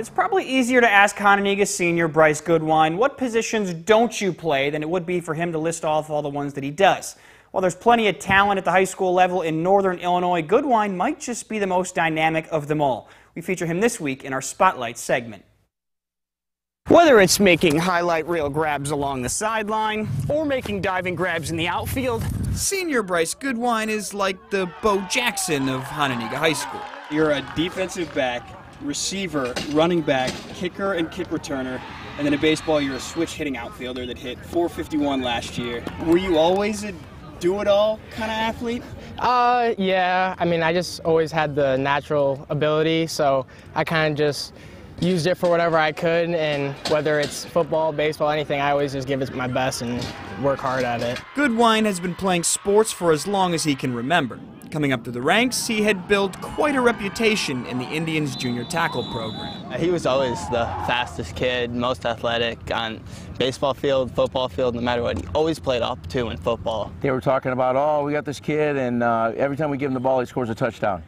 It's probably easier to ask Hononegah senior Bryce Goodwine what positions don't you play than it would be for him to list off all the ones that he does. While there's plenty of talent at the high school level in northern Illinois, Goodwine might just be the most dynamic of them all. We feature him this week in our Spotlight segment. Whether it's making highlight reel grabs along the sideline or making diving grabs in the outfield, senior Bryce Goodwine is like the Bo Jackson of Hononegah High School. You're a defensive back receiver, running back, kicker, and kick returner. And then in baseball, you're a switch hitting outfielder that hit 451 last year. Were you always a do it all kind of athlete? Uh, yeah. I mean, I just always had the natural ability, so I kind of just used it for whatever I could, and whether it's football, baseball, anything, I always just give it my best and work hard at it. Goodwine has been playing sports for as long as he can remember. Coming up through the ranks, he had built quite a reputation in the Indians junior tackle program. He was always the fastest kid, most athletic on baseball field, football field, no matter what. He always played up too in football. They were talking about, oh, we got this kid, and uh, every time we give him the ball, he scores a touchdown.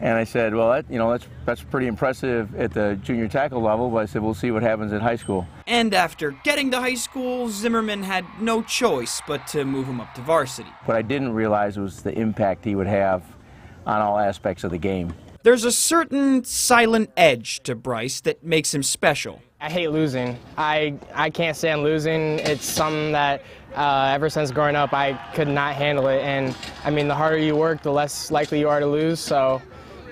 And I said, well, that, you know, that's, that's pretty impressive at the junior tackle level, but I said, we'll see what happens in high school. And after getting to high school, Zimmerman had no choice but to move him up to varsity. What I didn't realize was the impact he would have on all aspects of the game. There's a certain silent edge to Bryce that makes him special. I hate losing. I, I can't stand losing. It's something that uh, ever since growing up I could not handle it. And I mean, the harder you work, the less likely you are to lose. So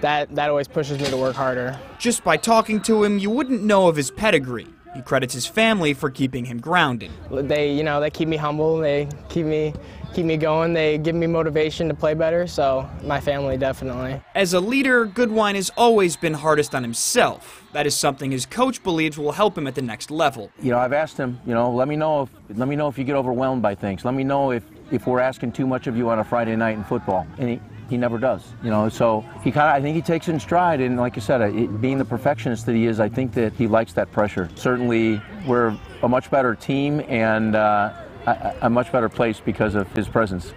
that, that always pushes me to work harder. Just by talking to him, you wouldn't know of his pedigree. He credits his family for keeping him grounded. They, you know, they keep me humble. They keep me, keep me going. They give me motivation to play better. So my family definitely. As a leader, Goodwine has always been hardest on himself. That is something his coach believes will help him at the next level. You know, I've asked him, you know, let me know if, let me know if you get overwhelmed by things. Let me know if, if we're asking too much of you on a Friday night in football. And he, he never does. You know, so he kind of, I think he takes in stride. And like I said, it, being the perfectionist that he is, I think that he likes that pressure. Certainly, we're a much better team and uh, a, a much better place because of his presence.